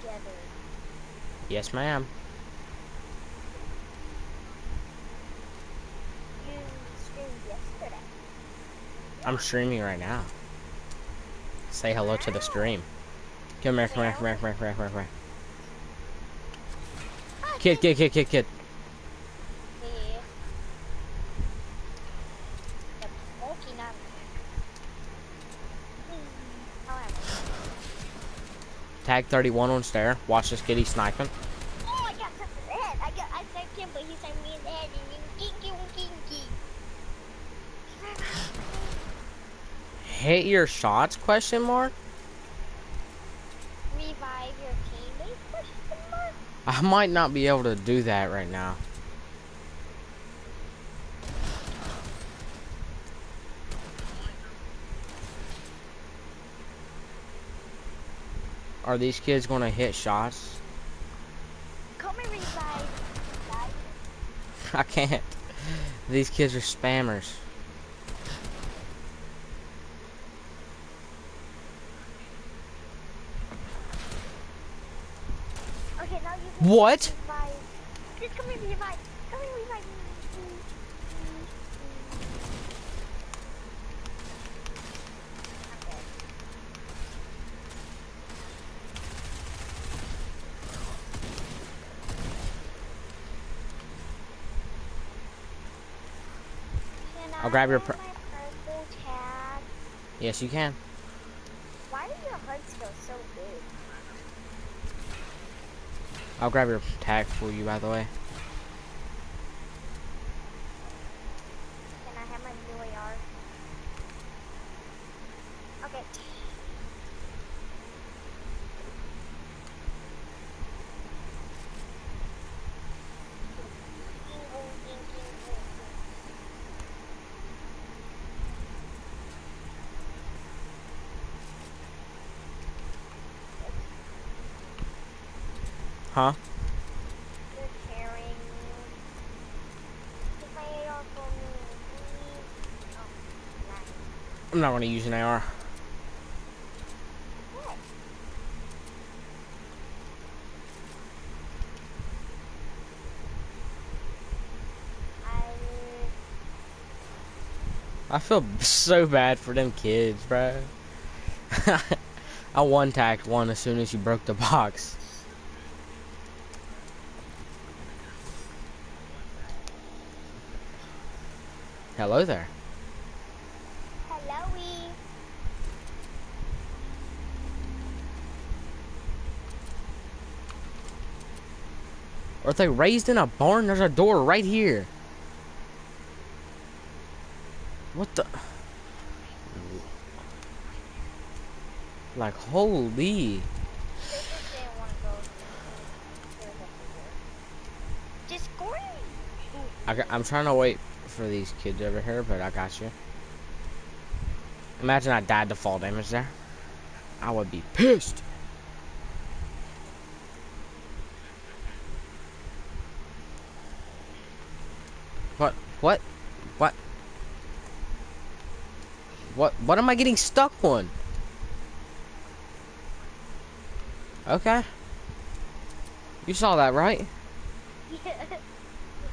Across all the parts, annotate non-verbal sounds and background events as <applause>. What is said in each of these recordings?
together. Yes, ma'am. You streamed yesterday. I'm streaming right now. Say hello to the stream. Come here, come here, come here, come here, come here, come here, Kid, kid, kid, kid, kid. Yeah. The smoking on Hmm, however. Tag 31 on stair. Watch this kid, he's sniping. Oh, I got in the head. I got, I him, but he me in the head, and then kinky, kinky. Hit your shots, question mark? Revive your teammates? Question mark. I might not be able to do that right now. Are these kids gonna hit shots? <laughs> I can't. These kids are spammers. Okay, now you can What? revive. Just come and revive. Come and revive. Okay. Can I'll grab your I pr- have my purple tag? Yes, you can. Why do your hearts go so big? I'll grab your tag for you, by the way. Can I have my new AR? Okay. Huh? You're carrying me. Take my AR for me, please. Oh, nice. I'm not gonna use an AR. I I feel so bad for them kids, bro. <laughs> I one tacked one as soon as you broke the box. Hello there. Hello, Or if they raised in a barn, there's a door right here. What the? Like, holy. Just didn't want to go. Just Gordon. I, I'm trying to wait for these kids over here, but I got you. Imagine I died to fall damage there. I would be pissed. What? What? What? What? Am I getting stuck on? Okay. You saw that, right? Yeah. <laughs>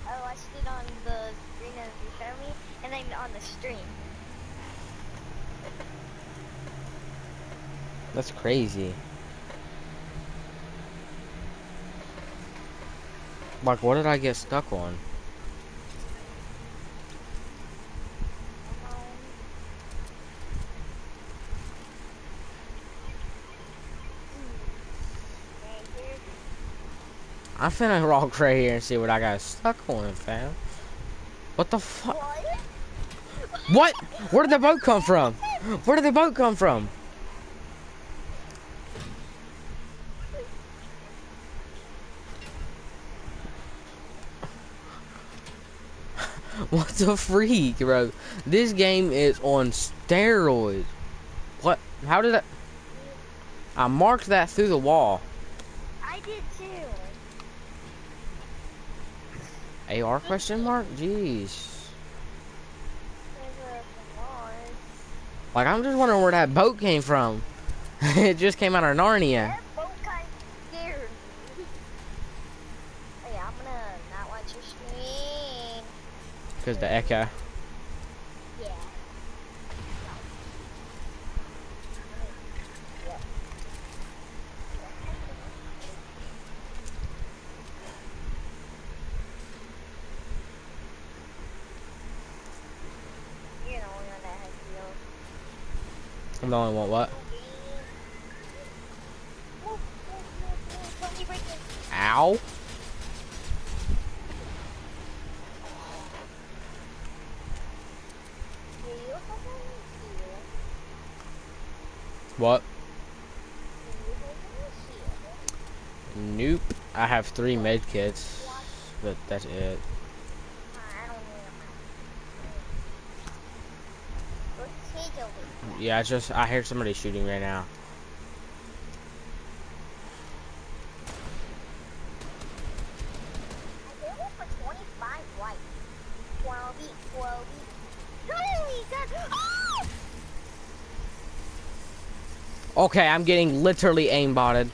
I watched it on the screen as you showed me, and then on the stream. <laughs> That's crazy. Like, what did I get stuck on? Um, hmm. right here. I'm finna rock right here and see what I got stuck on, fam. What the fuck? What? What? Where did the boat come from? Where did the boat come from? <laughs> What the freak, bro? This game is on steroids. What? How did I? I marked that through the wall. I did too. AR question mark? Jeez. Like, I'm just wondering where that boat came from. <laughs> it just came out of Narnia. Because the echo. The only one. What? Ow. What? Nope. I have three medkits, but that's it. I don't know. What's Sage over here? Yeah, I just I hear somebody shooting right now. I did it for 25 white. 12 12 Holy God! Okay, I'm getting literally aimbotted.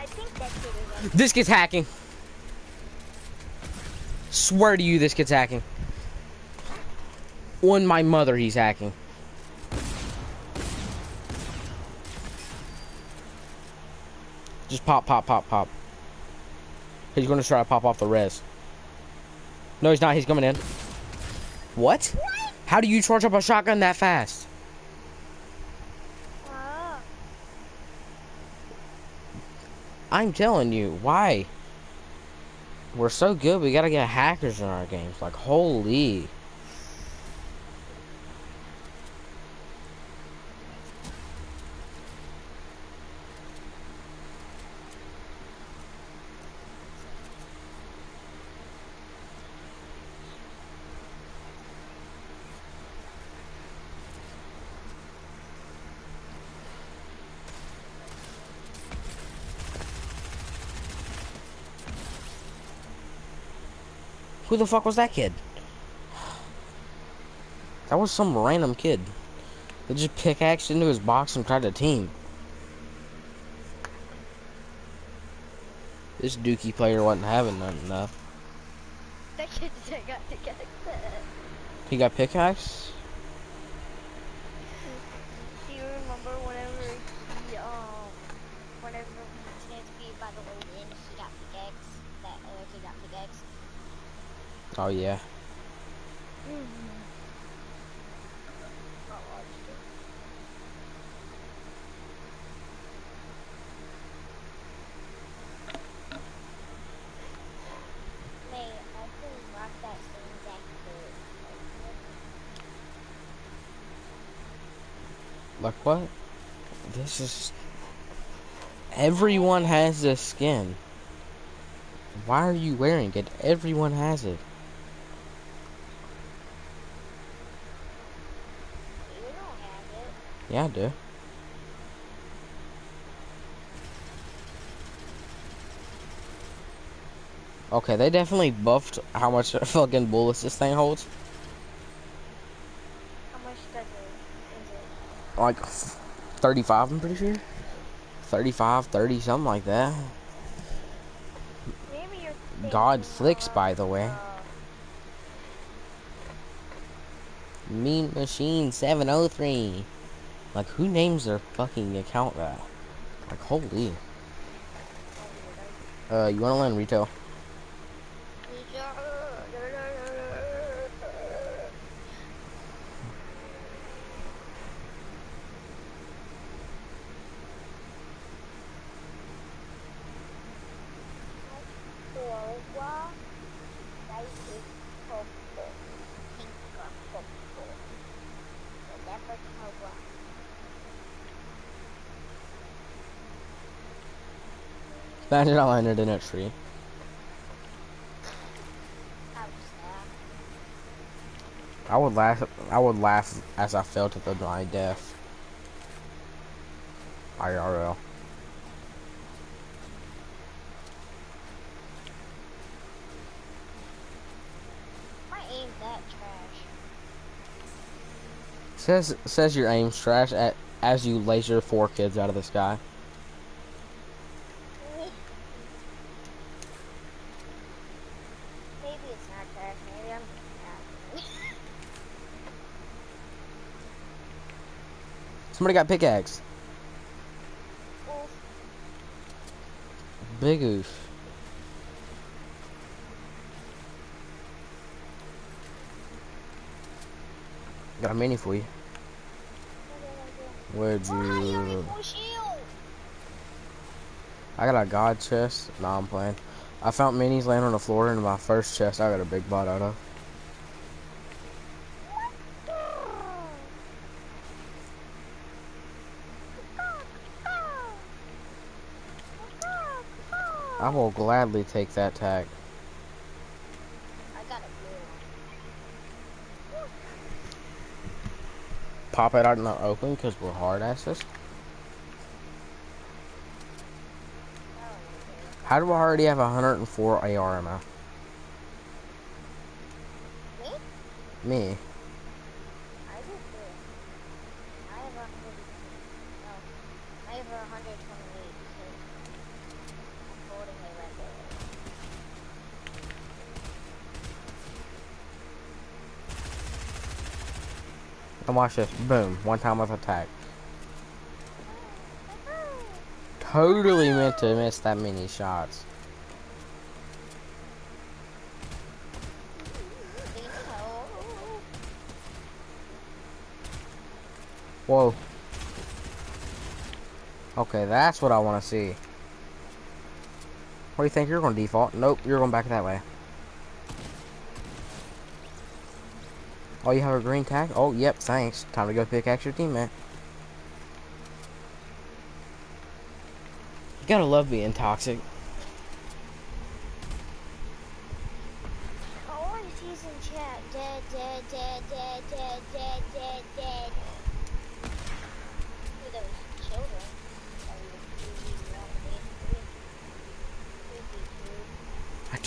I think that kid is This gets hacking. Swear to you, this gets hacking. On my mother, he's hacking. Just pop, pop, pop, pop. He's gonna try to pop off the res. No, he's not. He's coming in. What? What? How do you charge up a shotgun that fast? Oh. I'm telling you, why? We're so good, we gotta get hackers in our games. Like, holy. Who the fuck was that kid? That was some random kid. They just pickaxed into his box and tried to team. This Dookie player wasn't having none enough. That kid just got get He got pickaxe? Do you remember whenever he, um, whenever he chance beat by the way in, he got pickaxe? That other kid got pickaxe? Oh yeah. I watched it. May I can rock that same exact yeah. Like what? This is Everyone has this skin. Why are you wearing it? Everyone has it. You don't have it. Yeah, I do. Okay, they definitely buffed how much <laughs> fucking bullets this thing holds. How much does it? Like 35, I'm pretty sure. 35, 30, something like that. Maybe you're God flicks, by the way. Mean Machine 703. Like, who names their fucking account that? Like, holy. Uh, you wanna learn retail? Imagine I landed in a tree. I would laugh. I would laugh as I fell to the my death. IRL. My aim's that trash. Says says your aim's trash at as you laser four kids out of the sky. Maybe it's not trash. Maybe I'm just happy. Somebody got pickaxe. Oof. Big oof. Got a mini for you. Where'd you you? full shield? I got a god chest. Nah, I'm playing. I found minis laying on the floor in my first chest. I got a big bot out of. I will gladly take that tag. I got a. Pop it out in the open because we're hard asses. How do I already have 104 AR ammo? Me? Me. I do too. I have a hundred. No, I have a hundred twenty-eight because I'm holding a regular. And watch this. Boom. One time with attack. Totally meant to miss that many shots. Whoa. Okay, that's what I want to see. What do you think you're going to default? Nope, you're going back that way. Oh, you have a green tag? Oh, yep, thanks. Time to go pickaxe your teammate. You gotta love being toxic. All I in chat. Dead, dead, dead, dead, dead, dead, dead, dead.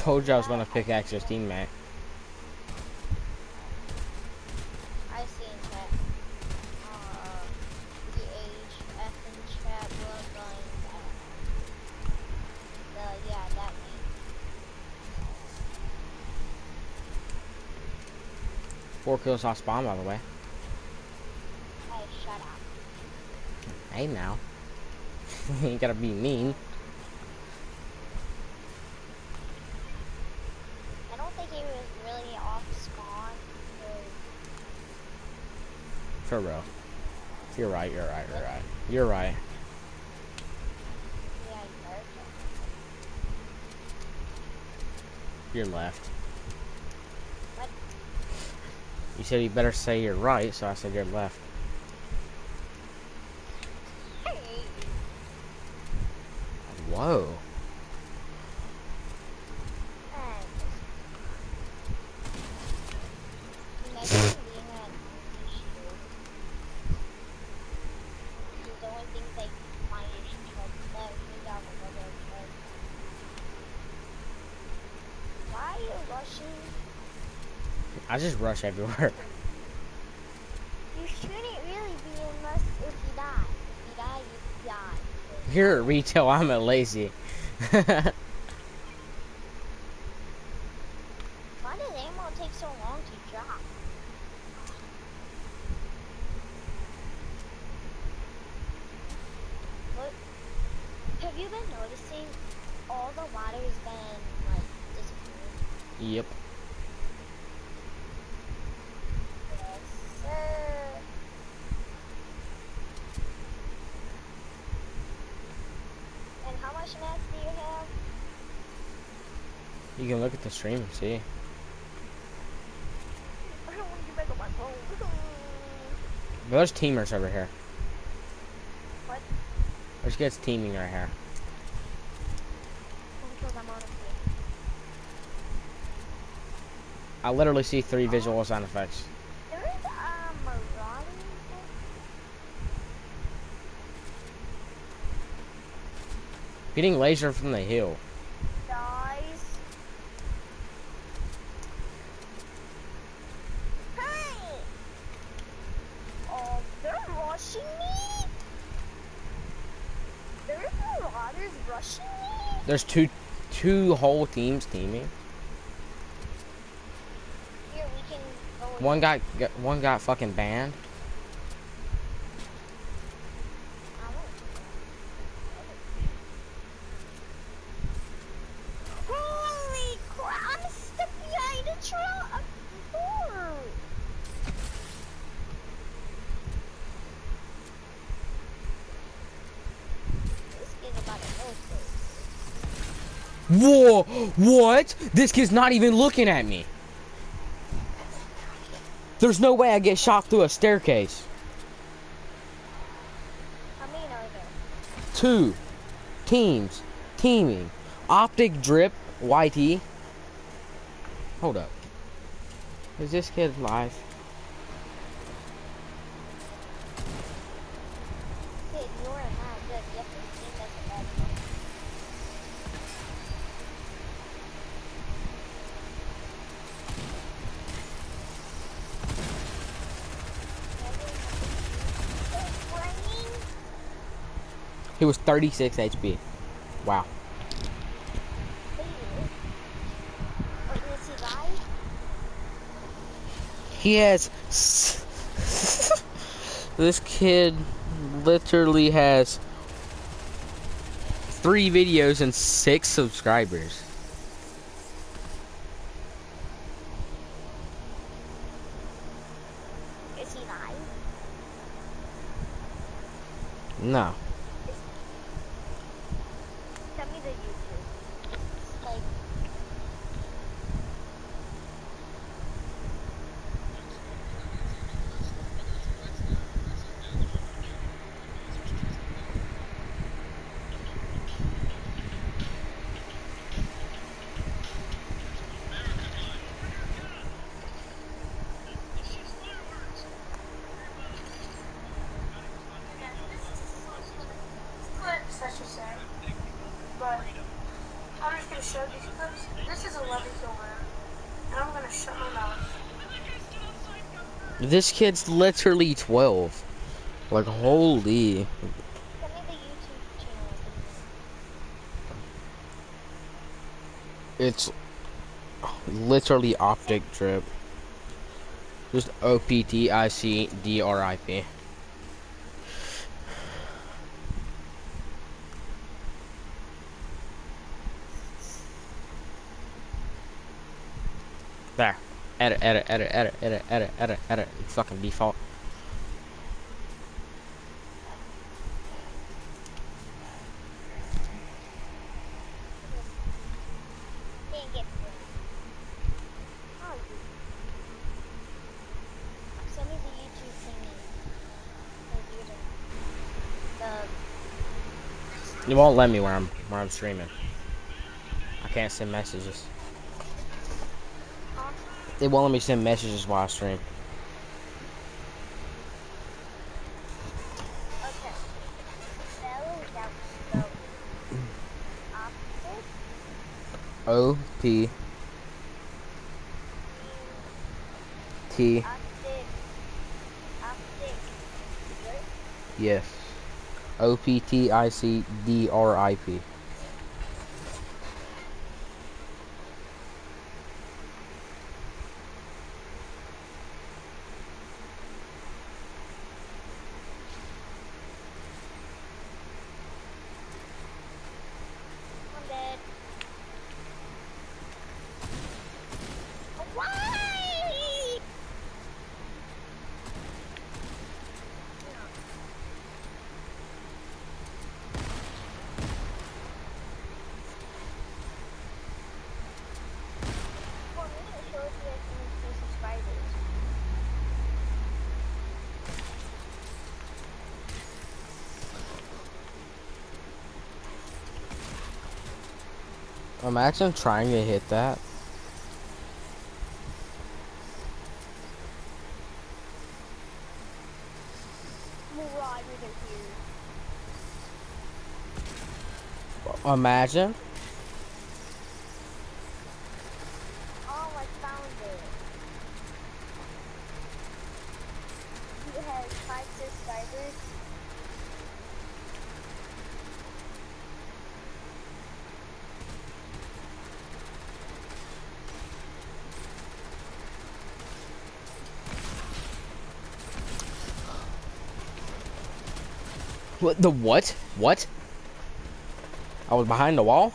Told you I was gonna pickaxe his teammate. I see in chat. Uh, the age, F in chat, bloodline, uh, the, yeah, that name. Off spawn, by the way. Hey, shut up. Hey now. <laughs> you ain't gotta be mean. I don't think he was really off spawn. For real. You're right, you're right, you're right. You're right. Yeah, he hurt him. You're left. What? You said you better say you're right, so I said you're left. Whoa. Thanks. Imagine being an empty shield. Because the only thing they find is treads. No, you got one of those treads. Why are you rushing? I just rush everywhere. You shouldn't really be unless if you die. If you die, you die. You're at retail, I'm a lazy. <laughs> Why does ammo take so long to drop? Look, have you been noticing all the water's been like disappearing? yep. Yes, sir. And how much mats do you have? You can look at the stream and see. I don't want to get back on my phone. But there's teamers over here. what? There's guys teaming right here. I'm on a team. I literally see three visual sound effects. There is uh, a marauding. Getting laser from the hill. Guys. Hey! pushing me? There's two two whole teams teaming. Here, we can go. One got got- one got fucking banned. I won't. Holy crap! I'm stuck behind a truck. A door. This kid's about to go Whoa! What? This kid's not even looking at me. There's no way I get shot through a staircase. How many are there? Two teams teaming. Optic drip YT. Hold up. Is this kid live? Kid, you're not good. You have to think that's a bad thing. It's raining. He was 36 HP. Wow. He has. <laughs> this kid literally has three videos and six subscribers. Is he live? No. Tell me the YouTube. Like, clips, I should say. But I'm just gonna show these clips. This is 11 kill round, and I'm gonna shut my mouth. This kid's literally 12. Like, holy. It's literally optic drip. Just O P T I C D R I P. Edit, edit, edit, edit, edit, edit, edit, edit. Fucking default. You won't let me where I'm where I'm streaming. I can't send messages. It won't let me send messages while I stream. O P T yes. O P T I C D R I P. I'm dead. Why? For me, it shows you like only two subscribers. Imagine trying to hit that. Marauders are here. Imagine. Oh, I found it. You have five subscribers. What? The what? What? I was behind the wall?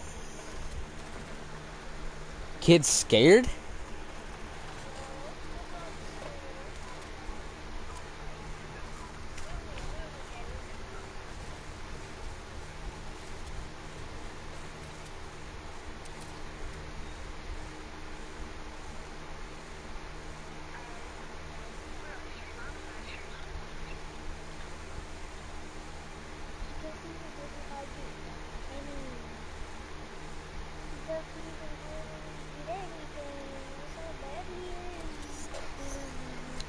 Kids scared?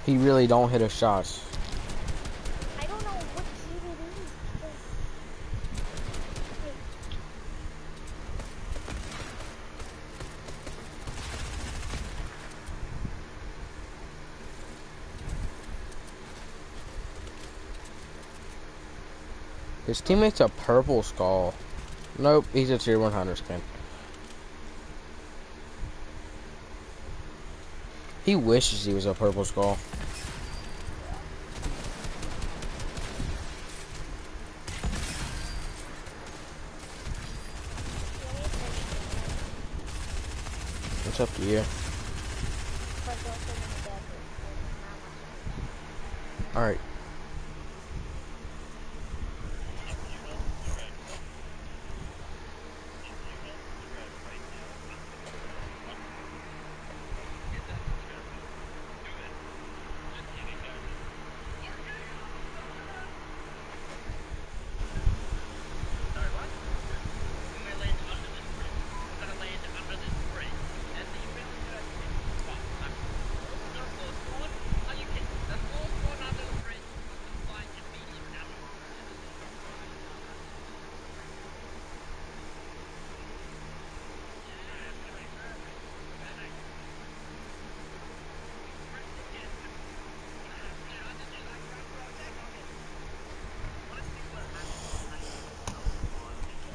He really don't hit his shots. I don't know what kid it is. His teammate's a purple skull. Nope, he's a tier 100 skin. He wishes he was a purple skull. It's up to you. Alright.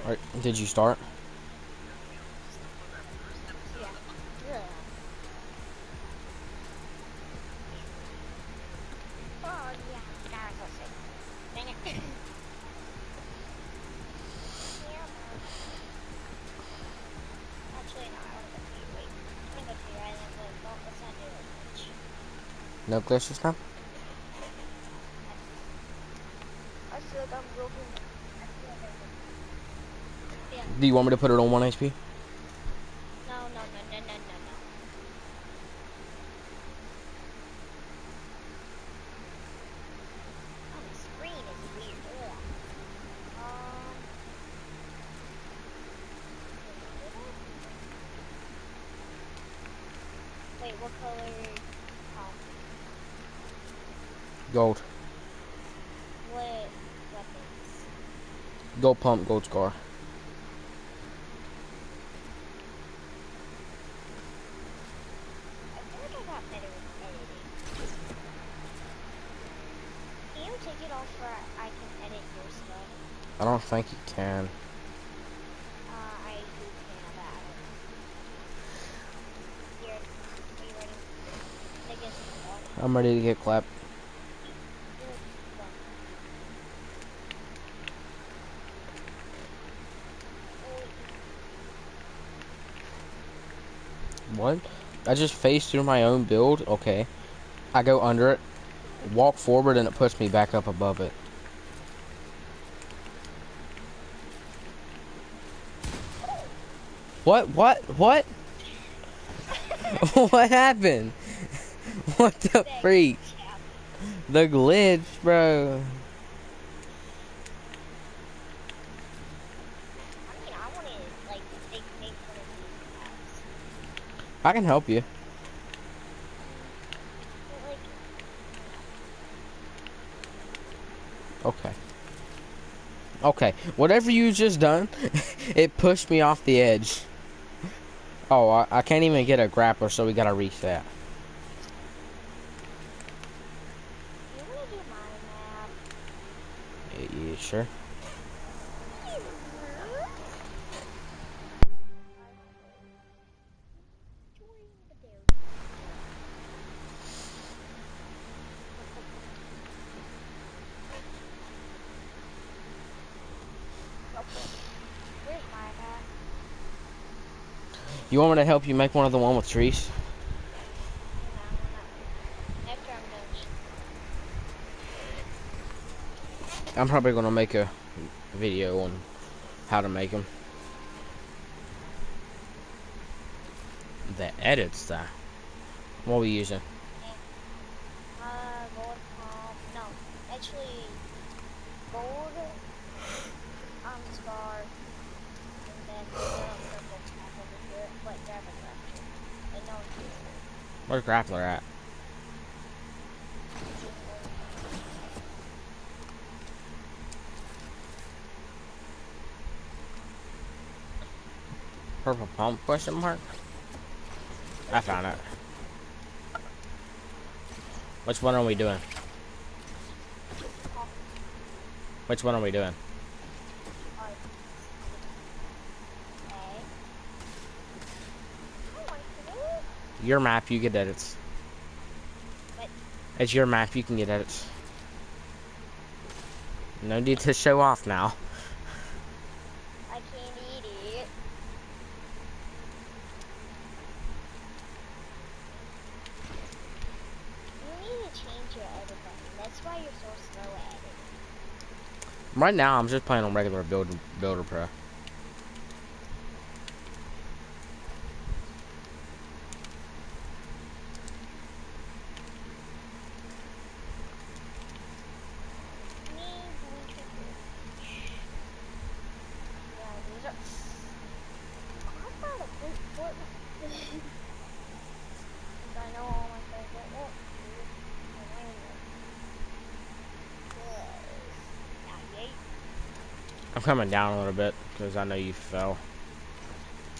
Alright, did you start? Yeah. No, I want to go to your wait. I'm gonna go to your island, but don't, let's not do it much. No glitch this time? I feel like I'm broken. I feel like I'm broken. Yeah. Do you want me to put it on 1 HP? No, no, no, no, no, no, no. Oh, screen is weird. Um. Wait, what color? Oh, Gold. what weapons? Gold pump, gold scar. I feel like I got better with editing. Can you take it off where I can edit your stuff? I don't think you can. Uh, I do can that. Here, are you ready? I guess you off. I'm ready to get clapped. What? I just faced through my own build? Okay. I go under it, walk forward, and it puts me back up above it. What? What? What? <laughs> what happened? <laughs> What the freak? The glitch, bro. I can help you. Okay. Okay. Whatever you just done, <laughs> it pushed me off the edge. Oh, I, I can't even get a grappler, so we gotta reset. you want to do my map? Yeah, yeah, sure. You want me to help you make one of the one with trees? I'm. Probably gonna make a video on how to make them. The edits that. What are we using? Uh, gold pump. No, actually, gold um scar, and then the purple tap over here. But Gavin left it, and no one's using it. Where's Grappler at? Purple pump question mark? I found it. Which one are we doing? Which one are we doing? Okay. I want to. Your map, you get edits. What? It's your map, you can get edits. No need to show off now. I can't eat it. You need to change your edit button. That's why you're so slow at it. Right now, I'm just playing on regular build, Builder Pro. I'm coming down a little bit because I know you fell.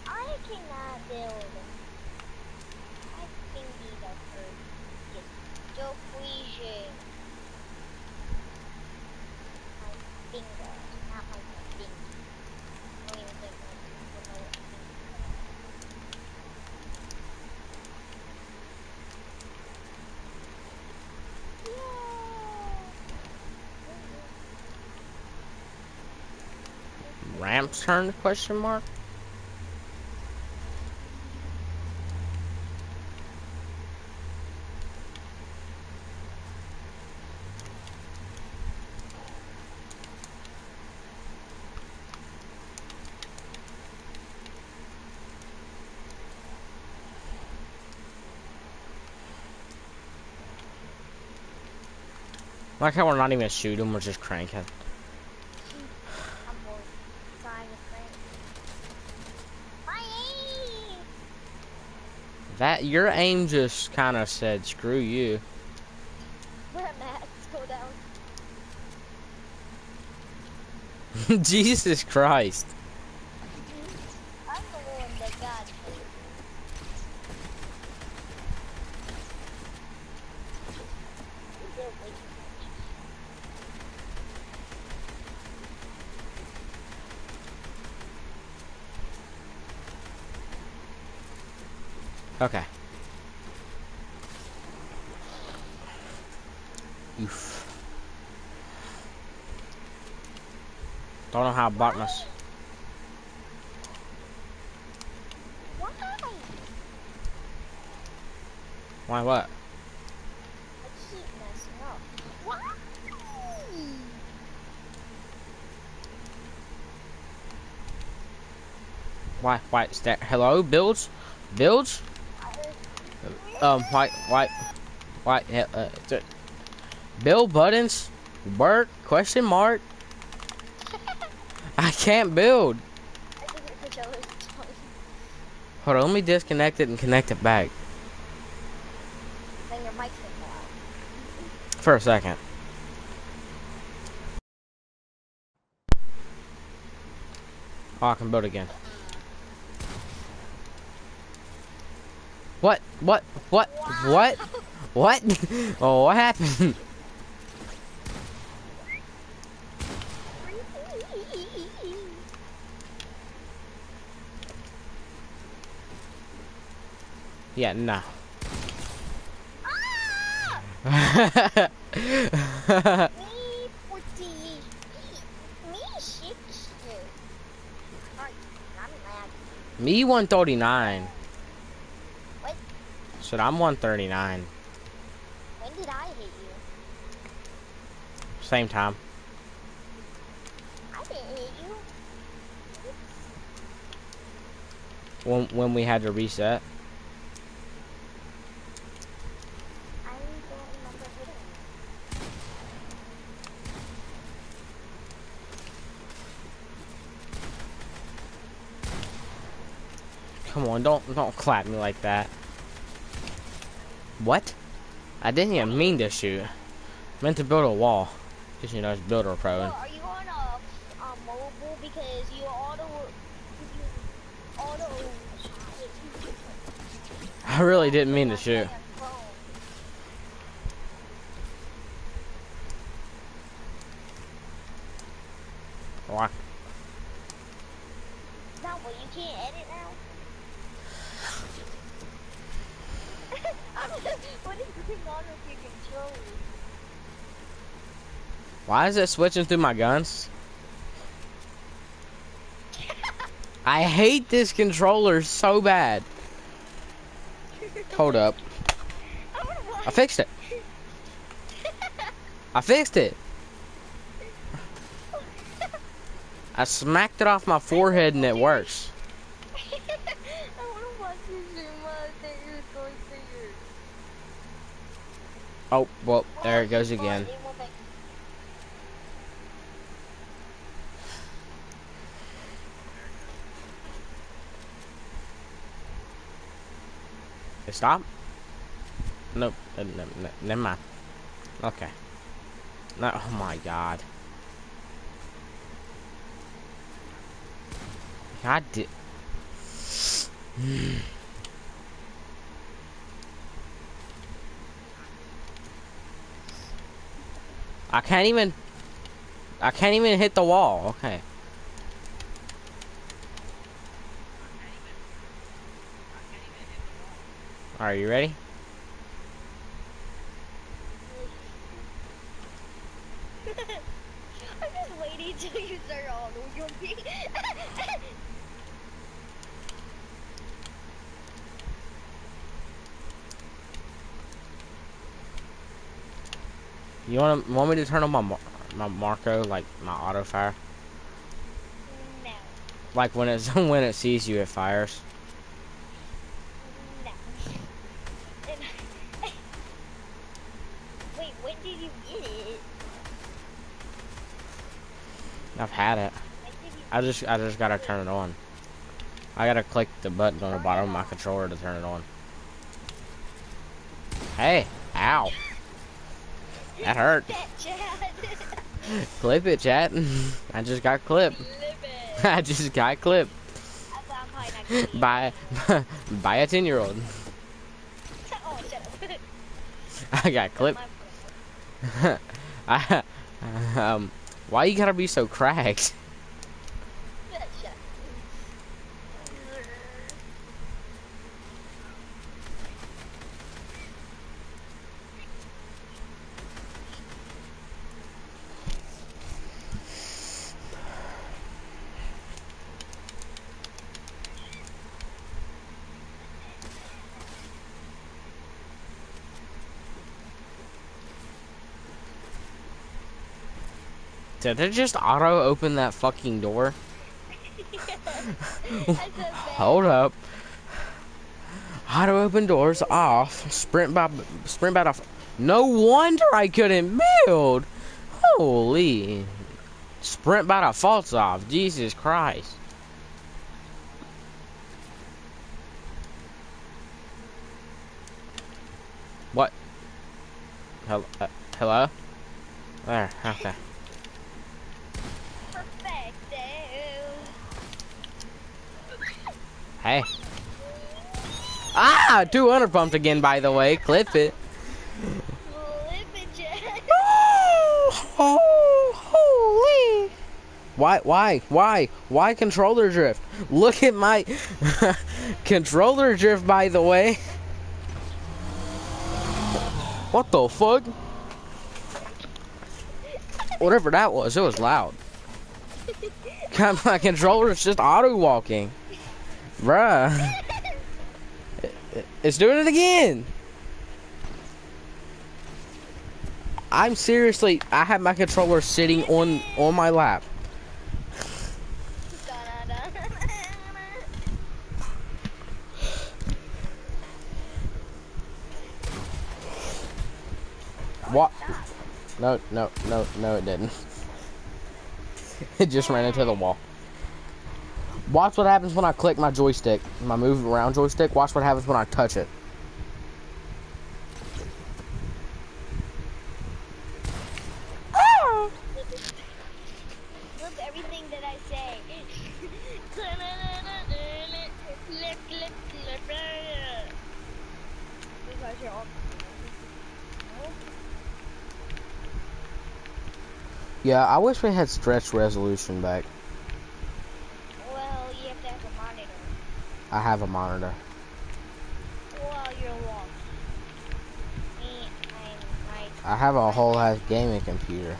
I cannot build. I think these are for just so freezing. My finger, not my finger. I don't even think my people know what finger is. Ramp's turn? Question mark. Like how we're not even shooting, we're just cranking. I'm bored. Trying to think. My aim! That your aim just kind of said, "Screw you." Where I'm at, go down. <laughs> Jesus Christ. I'm the one that got you. You did way too much. Okay. Oof. Don't know how I bought my. s- Why? Why what? I keep messing up. Why? Why? Is hello? Builds? Builds? Um. white, white, white. Uh, uh, th- buttons? Work? Question mark? I can't build. I think it's because I was tongue. Hold on. Let me disconnect it and connect it back Then your mic's gonna go out. for a second. Oh, I can build again. What? What? What? What? What? <laughs> oh, what happened? <laughs> yeah, nah. Ah! <laughs> Me 40. Me 60. Sorry, I'm lagging. Me 139. Said I'm 139. When did I hit you? Same time. I didn't hit you. When when we had to reset. I don't remember hitting you. Come on, don't don't clap me like that. What? I didn't even mean to shoot. meant to build a wall. Cause you know it's builder pro. are you on a, a mobile because you auto you auto I really didn't mean to shoot. Why? Now what you can't edit now? I don't know what is going on with your controller? Why is it switching through my guns? I hate this controller so bad. Hold up. I fixed it. I fixed it. I smacked it off my forehead and it works. Oh, well, there it goes again. It stop? Nope. Uh, ne- Never mind. Okay. No, oh my god. God di- <sighs> I can't even. I can't even hit the wall. Okay. Are you ready? <laughs> I'm just waiting till you start auto <laughs> jumping. You want to want me to turn on my mar- my macro like my auto fire? no, Like when it's <laughs> when it sees you, it fires. no. And- Wait, when did you get it? I've had it. When did you I just I just gotta turn it on. I gotta click the button on the bottom of my controller to turn it on. Hey, ow. That hurt. <laughs> Clip it, chat. <laughs> I just got clipped. <laughs> I just got clipped I thought I'm probably not gonna eat. by by a ten year old. Oh. I got clipped. I, um, why you gotta be so cracked? <laughs> Shut up. Did they just auto open that fucking door? That's a bad. Hold up. Auto open doors off. Sprint by sprint by off. No wonder I couldn't build. Holy. Sprint by default's off. Jesus Christ. What? Hello? Uh, hello? There. Okay. Hey. Ah! 200 pumped again, by the way. Clip it. Oh, holy. Why, why, why, why controller drift? Look at my <laughs> controller drift, by the way. What the fuck? Whatever that was, it was loud. <laughs> My controller is just auto walking. Bruh. <laughs> It's doing it again. I'm seriously, I have my controller sitting on on my lap. What? No, no, no, no, it didn't. <laughs> it just ran into the wall. Watch what happens when I click my joystick, my move around joystick. Watch what happens when I touch it. Flip everything that I say. Because you're all. Yeah, I wish we had stretch resolution back. Well, you have to have a monitor. I have a monitor. Well. Me, I'm I have a whole ass gaming computer.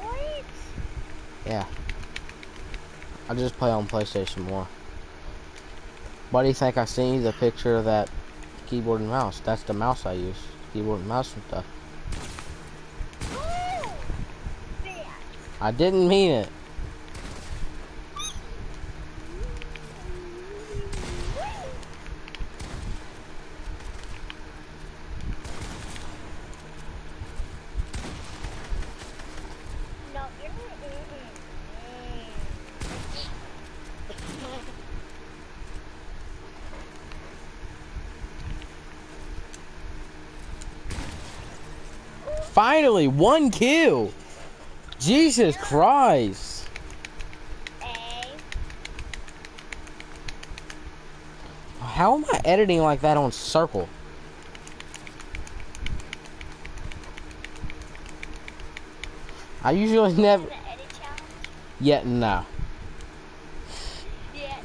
what? Yeah. I just play on PlayStation more. Why do you think I sent you the picture of that keyboard and mouse? That's the mouse I use. Keyboard and mouse and stuff. Oh! I didn't mean it. No, you're One kill. Jesus Christ. How am I editing like that on circle? I usually never. The edit challenge? Yet no. Yeah.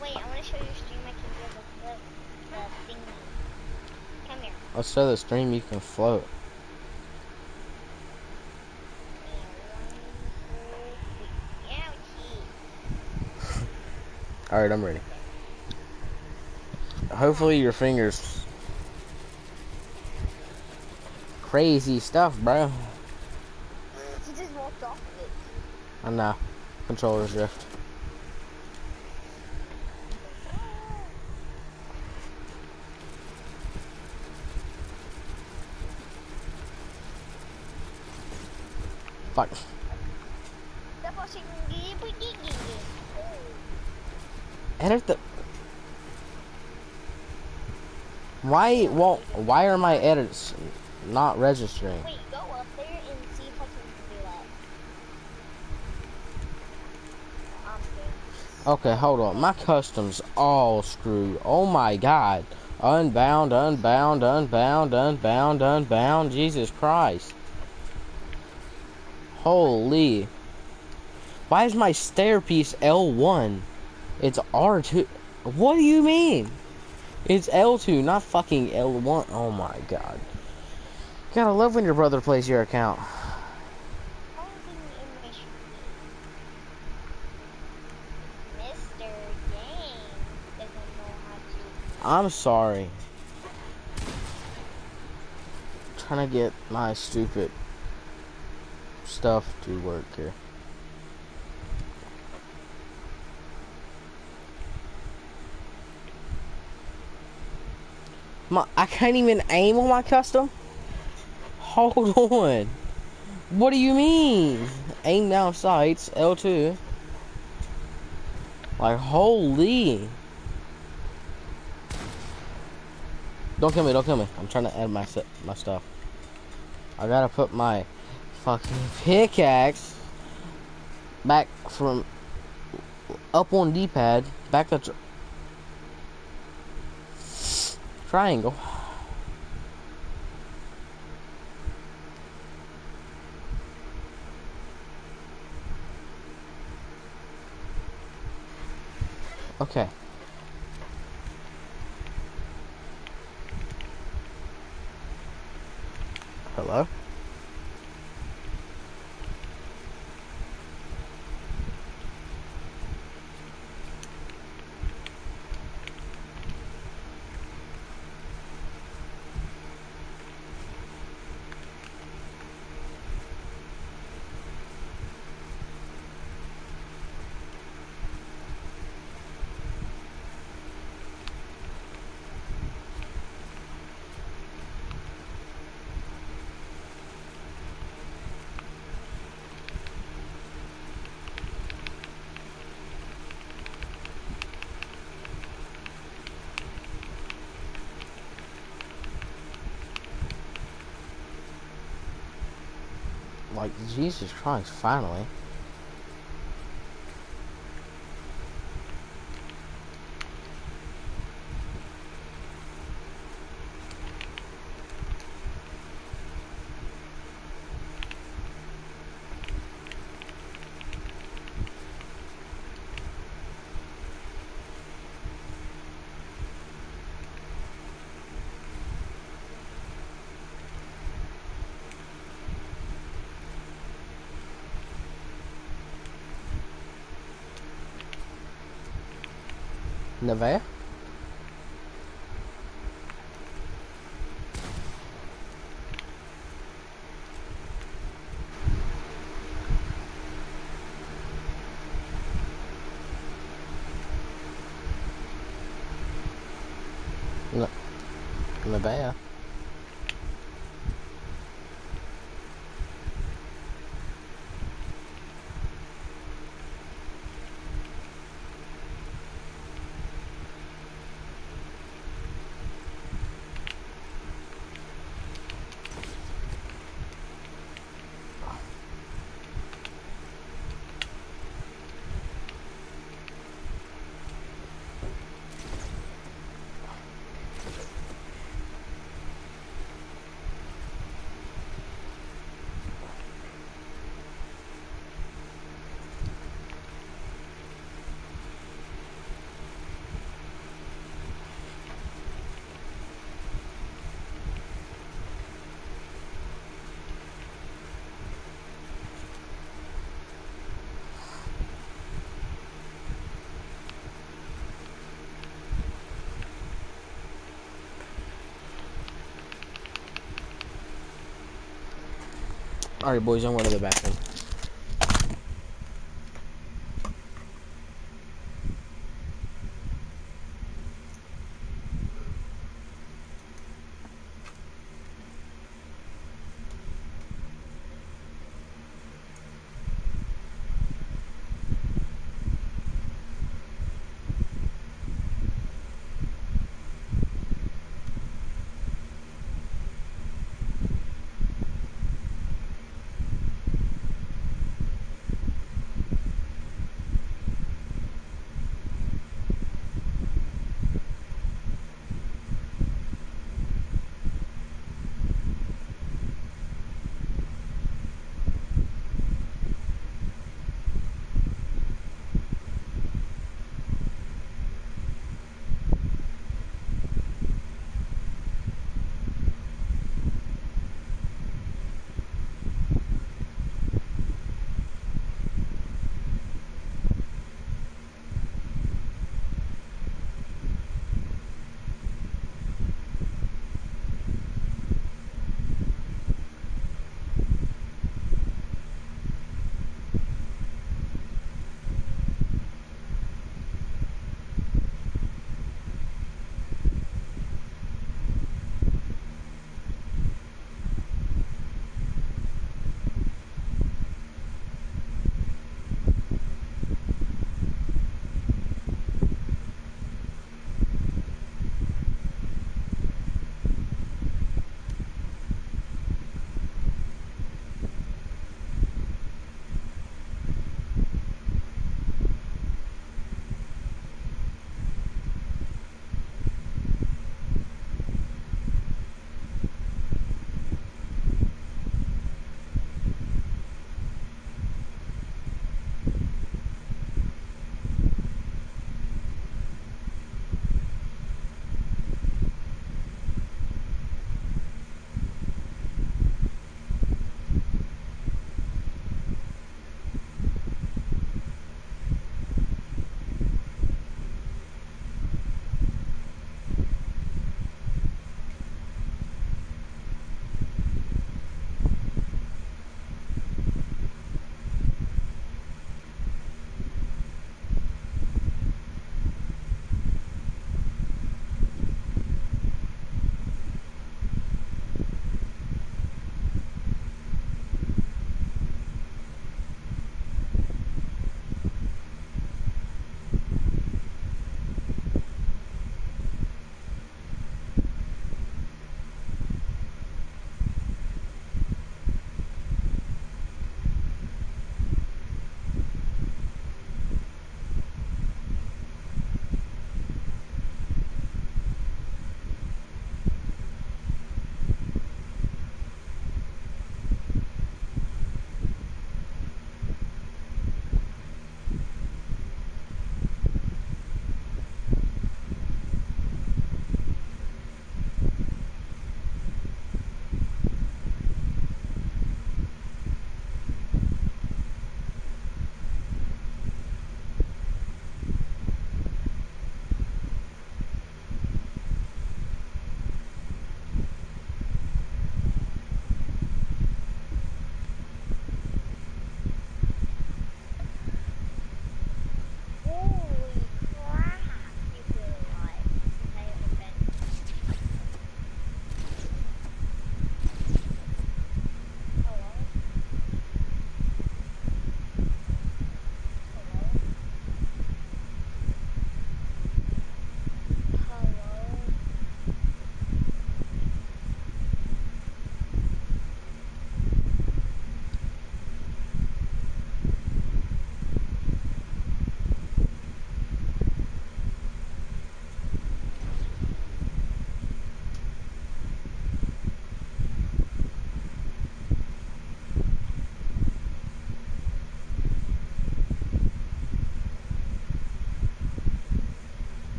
Wait, I want to show you a stream I can do the the thingy. Come here. Let's show the stream you can float. Yeah, key. Alright, I'm ready. Hopefully your fingers. Crazy stuff, bro. He just walked off of it. I know. Controller's drift. Fuck. Tapos hindi pagiging. Edit the. Why won't? Why are my edits not registering? Wait, go up there and see if I can do that. Okay. Okay, hold on. My custom's all screwed. Oh my god. Unbound, unbound, unbound, unbound, unbound. Jesus Christ. Holy. Why is my stair piece L1? It's R2. What do you mean? It's L2, not fucking L1. Oh my god. You Gotta love when your brother plays your account. I'm sorry. trying to get my stupid stuff to work here. My, I can't even aim on my custom. Hold on. What do you mean? Aim down sights, L2. Like, holy. Don't kill me, don't kill me. I'm trying to add my my stuff. I gotta put my fucking pickaxe back from up on D-pad, back to triangle. Oh. Okay. Hello? Like, Jesus Christ, finally. Nevaeh? Alright, boys, I'm going to the bathroom.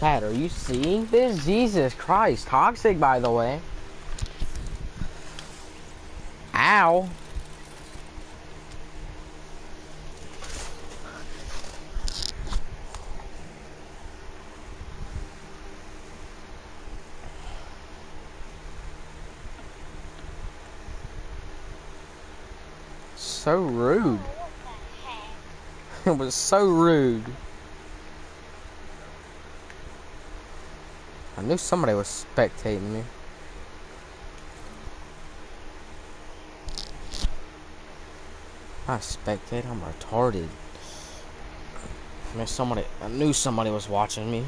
Chat, are you seeing this? Jesus Christ. Toxic, by the way. Ow. So rude. <laughs> It was so rude. Knew somebody was spectating me. I spectate, I'm retarded. I mean, somebody, I knew somebody was watching me.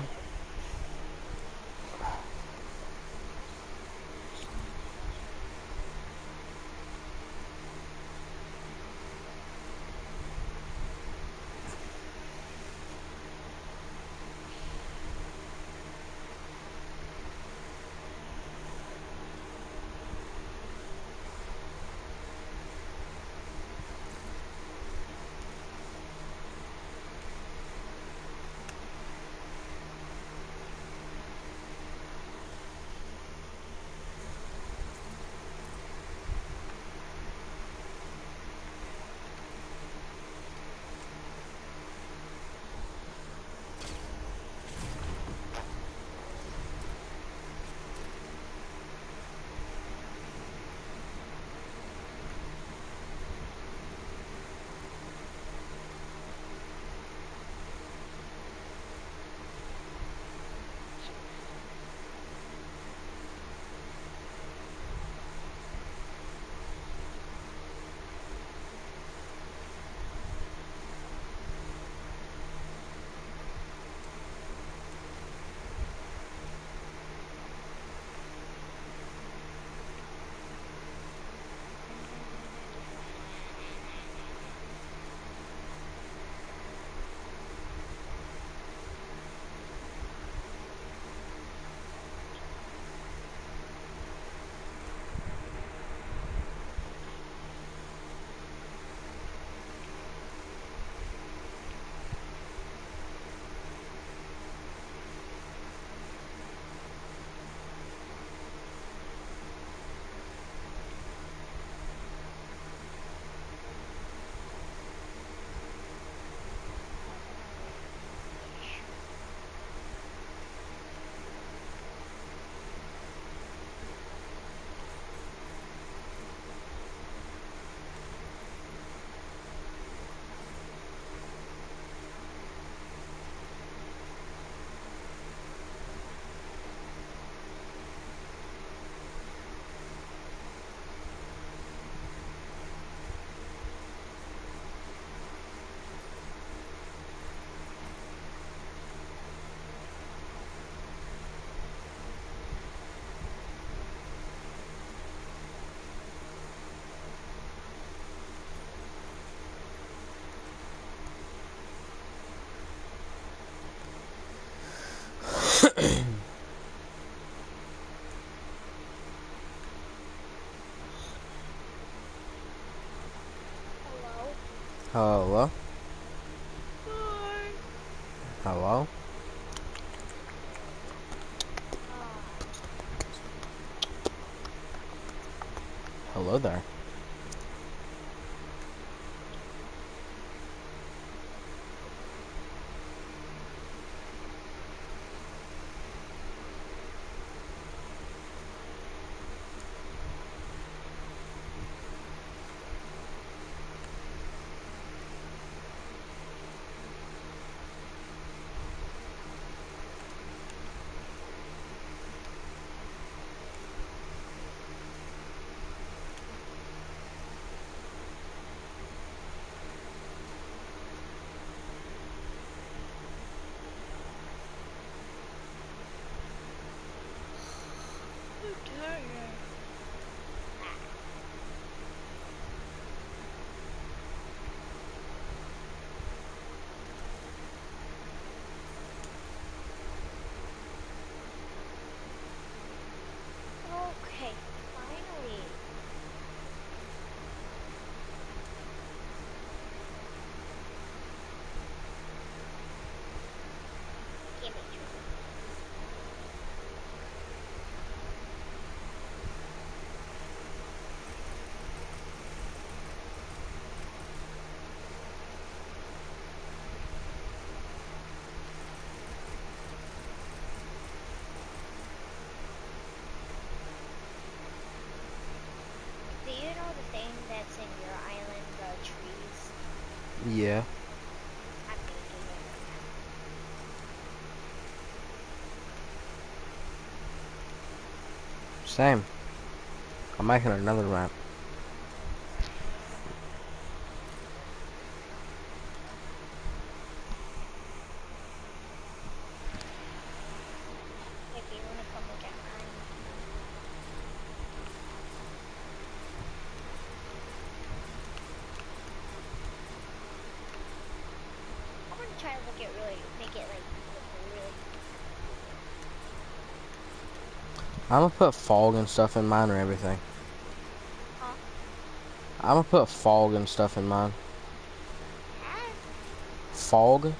Hello? Hello? Hello? Hello there. Same. I'm making another map. If you wanna come look at mine. I'm gonna try to look at really make it like look really I'm gonna put fog and stuff in mine or everything. Huh? I'm gonna put fog and stuff in mine. Fog?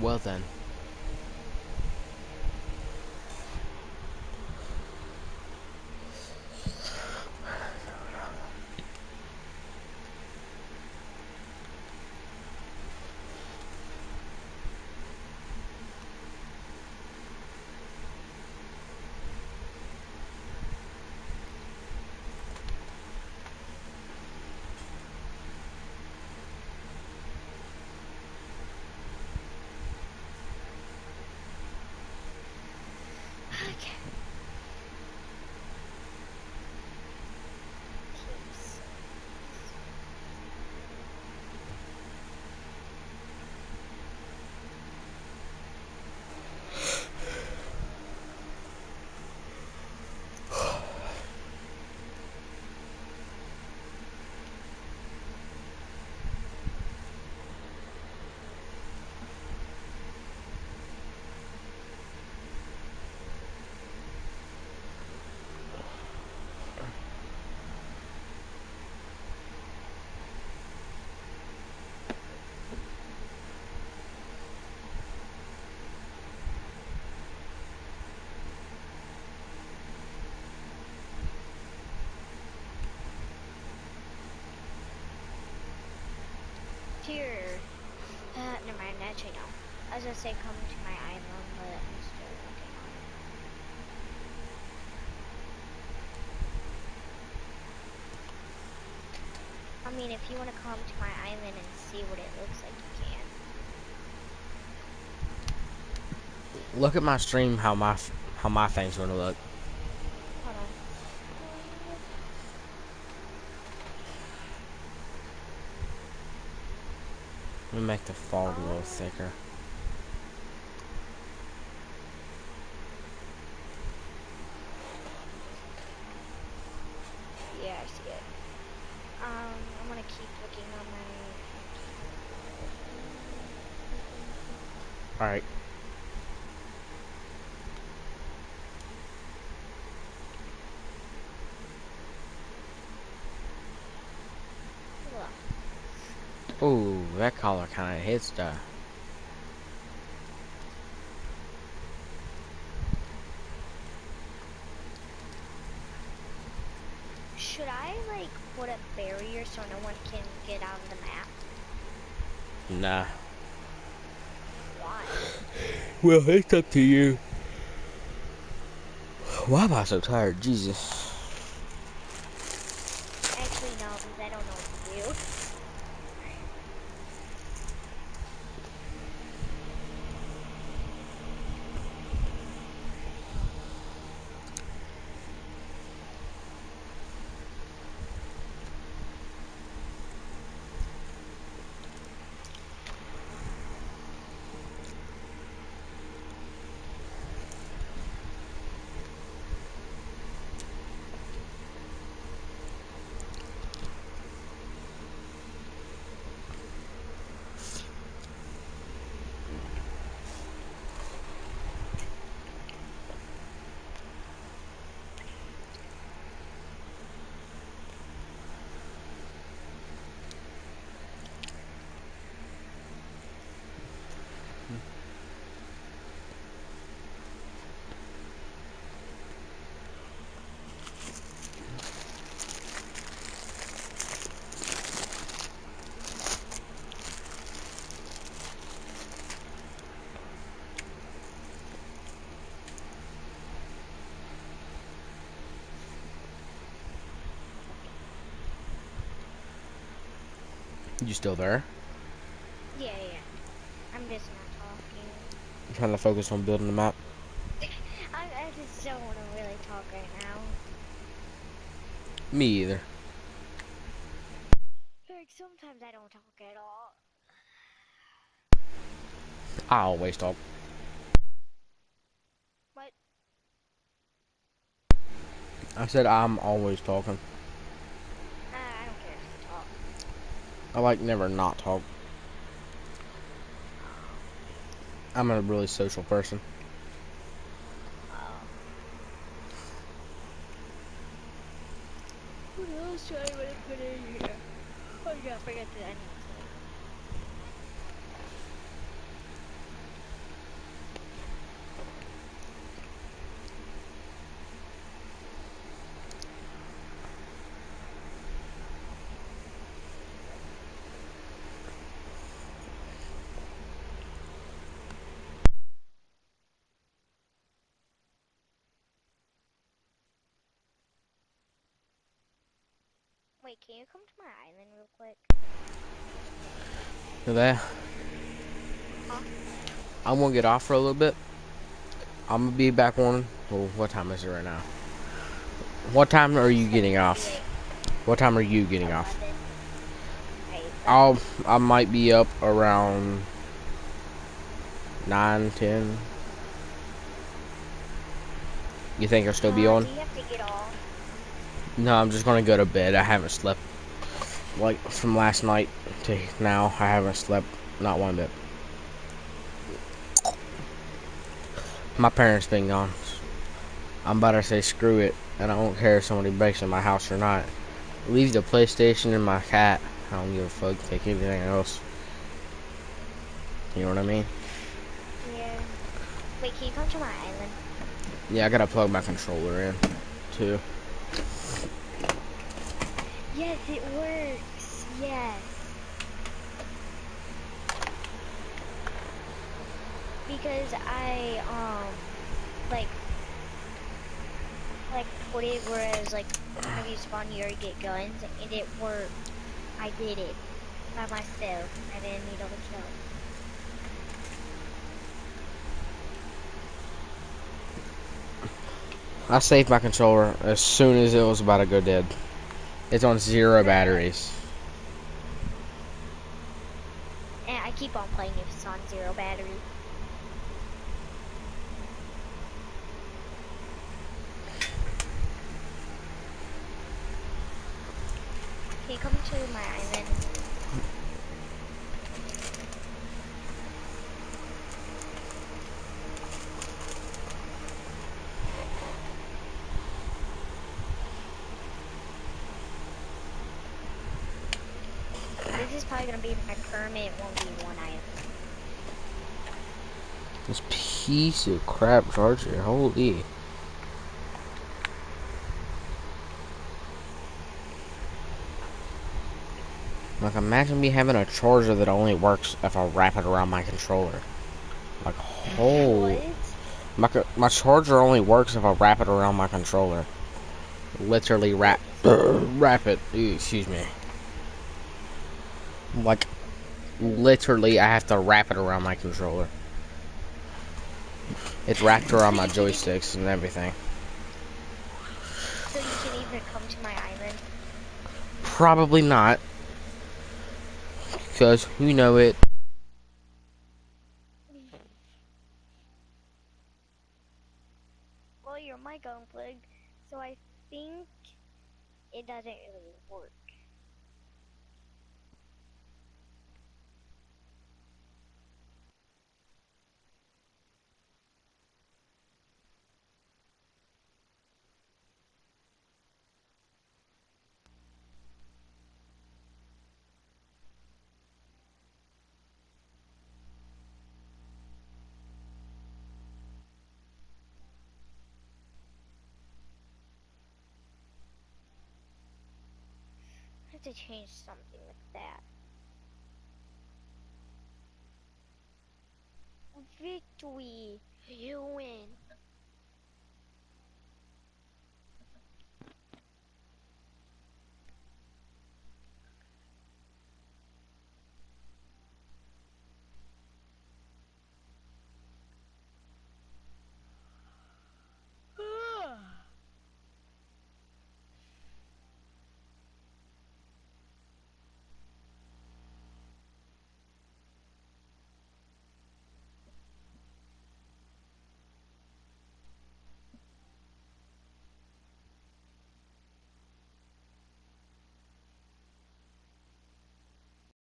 Well then. Okay. Keeps. Here. Uh, never mind, actually no. I was gonna say come to my island, but I'm still working on it. I mean, if you want to come to my island and see what it looks like, you can. Look at my stream. How my f- how my thing's gonna look. Hold on. Let me make the fog a little thicker. Yeah, I see it. Um, I'm gonna keep looking on my. All right. Look. Ooh, that collar kind of hits the. Should I like put a barrier so no one can get out of the map? Nah. Why? Well, it's up to you. Why am I so tired? Jesus. Actually, no, because I don't know what to do. You still there? Yeah, yeah. I'm just not talking. I'm trying to focus on building the map. <laughs> I, I just don't want to really talk right now. Me either. Like, sometimes I don't talk at all. I always talk. But, I said I'm always talking. uh, I don't care if you talk. I like never not talk. I'm a really social person. What else do I want to put in here? Oh yeah, I forgot that need to. Wait, can you come to my island real quick? You there? I'm gonna get off for a little bit. I'm gonna be back on. Well, what time is it right now? What time are you getting off? What time are you getting off? I'll I might be up around nine, ten. You think I'll still be on? Do you have to get off? No, I'm just gonna go to bed. I haven't slept like from last night to now. I haven't slept not one bit. My parents been gone. I'm about to say screw it, and I don't care if somebody breaks in my house or not. Leave the PlayStation and my cat. I don't give a fuck. Take anything else. You know what I mean? Yeah. Wait, can you come to my island? Yeah, I gotta plug my controller in too. Yes, it works. Yes. Because I um like like put it whereas like whenever you spawn you get guns and it worked. I did it by myself. I didn't need all the kills. I saved my controller as soon as it was about to go dead. It's on zero batteries. And I keep on playing if it's on zero battery. Can you come to my island? This is probably gonna be my permanent 1v1 island. This piece of crap charger, holy. Like, imagine me having a charger that only works if I wrap it around my controller. Like, holy. My, my charger only works if I wrap it around my controller. Literally wrap, <clears throat> wrap it. Ew, Excuse me. Like, literally, I have to wrap it around my controller. It's wrapped around my joysticks and everything. So you can even come to my island? Probably not. Because, you know it. Well, your mic unplugged, so I think it doesn't really work. I have to change something with that. Victory! You win!